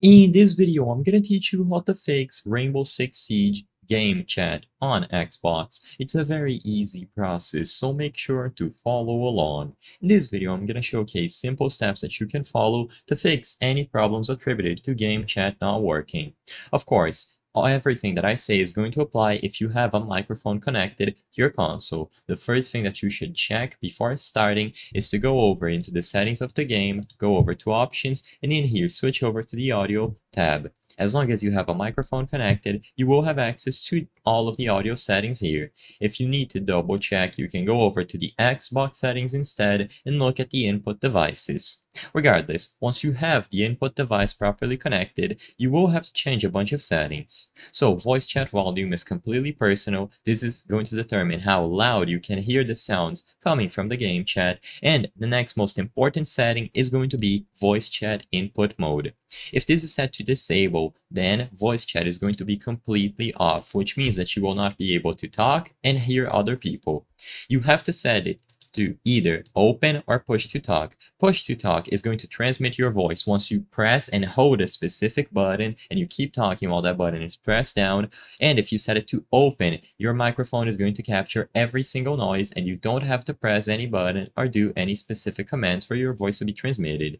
In this video, I'm gonna teach you how to fix Rainbow Six Siege game chat on Xbox. It's a very easy process, so make sure to follow along. In this video, I'm gonna showcase simple steps that you can follow to fix any problems attributed to game chat not working. Of course, everything that I say is going to apply if you have a microphone connected to your console. The first thing that you should check before starting is to go over into the settings of the game, go over to options, and in here switch over to the audio tab. As long as you have a microphone connected, you will have access to all of the audio settings here. If you need to double check, you can go over to the Xbox settings instead and look at the input devices. Regardless, once you have the input device properly connected, you will have to change a bunch of settings. So voice chat volume is completely personal. This is going to determine how loud you can hear the sounds coming from the game chat. And the next most important setting is going to be voice chat input mode. If this is set to disable, then voice chat is going to be completely off, which means that you will not be able to talk and hear other people. You have to set it to either open or push to talk. Push to talk is going to transmit your voice once you press and hold a specific button and you keep talking while that button is pressed down. And if you set it to open, your microphone is going to capture every single noise and you don't have to press any button or do any specific commands for your voice to be transmitted.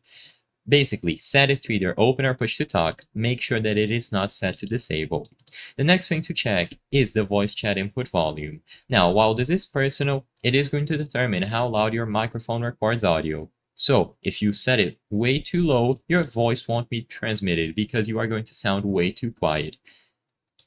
Basically, set it to either open or push to talk, make sure that it is not set to disable. The next thing to check is the voice chat input volume. Now, while this is personal, it is going to determine how loud your microphone records audio. So, if you set it way too low, your voice won't be transmitted because you are going to sound way too quiet.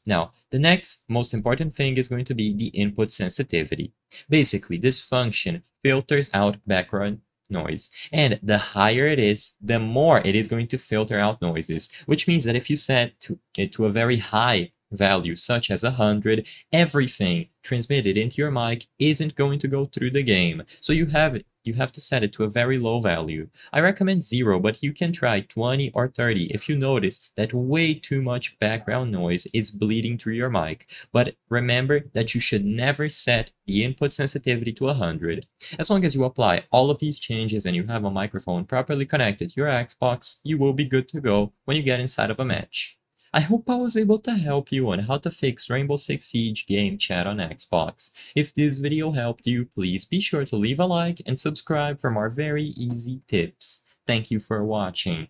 Now, the next most important thing is going to be the input sensitivity. Basically, this function filters out background noise. And the higher it is, the more it is going to filter out noises, which means that if you set to, it to a very high value, such as 100, everything transmitted into your mic isn't going to go through the game. So you have you have to set it to a very low value. I recommend 0, but you can try 20 or 30 if you notice that way too much background noise is bleeding through your mic. But remember that you should never set the input sensitivity to 100. As long as you apply all of these changes and you have a microphone properly connected to your Xbox, you will be good to go when you get inside of a match. I hope I was able to help you on how to fix Rainbow Six Siege game chat on Xbox. If this video helped you, please be sure to leave a like and subscribe for more very easy tips. Thank you for watching.